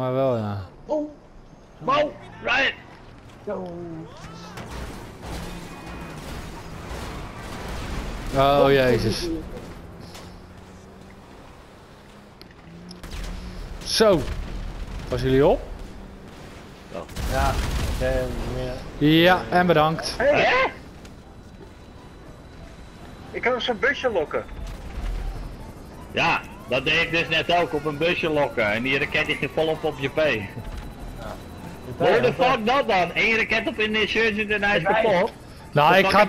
Maar wel, ja. Oh, Wow, right. zo. Oh, jezus. Zo. Was jullie op? Ja, meer. Ja, en bedankt. Hé, hey, ik kan zo'n busje lokken. Ja, dat deed ik dus net ook op een busje lokken en die raket die ging volop op je P. Hoe de fuck dat dan? Eén raket op in de insurgent en hij is kapot. Nou, ik ga,